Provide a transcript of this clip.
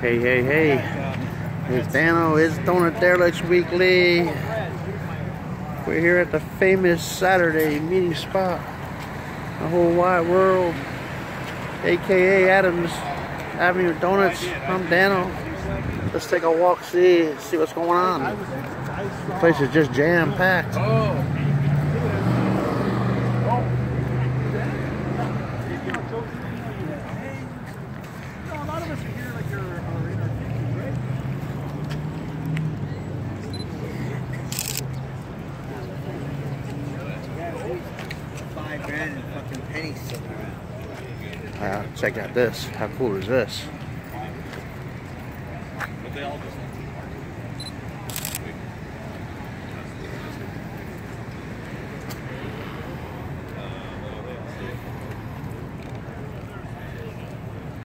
Hey, hey, hey. It's Dano, it's Donut Derelicts Weekly. We're here at the famous Saturday meeting spot. The whole wide world. AKA Adams Avenue Donuts. I'm Dano. Let's take a walk, see, see what's going on. The place is just jam-packed. And fucking pennies sitting around. Uh, check out this. How cool is this?